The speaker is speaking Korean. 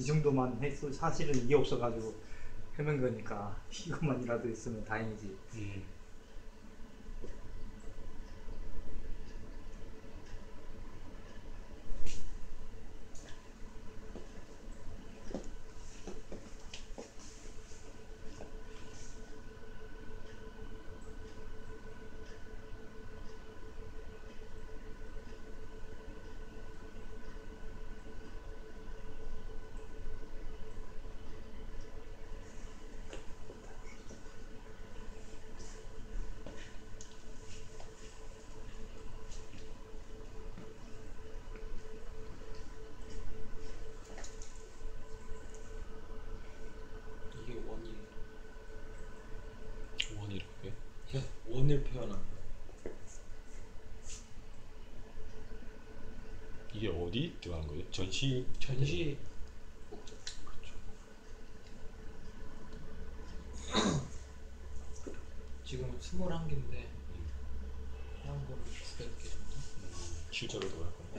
이 정도만 해도 사실은 이게 없어가지고 헤맨 거니까 이것만이라도 있으면 다행이지. 음. 네, 원을 표현한 거 이게 어디 들어가는 거예요? 전시 전시 그렇죠. 지금 21개인데 한 거를 두개 정도 실제로 들어갈 거.